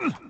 Ugh.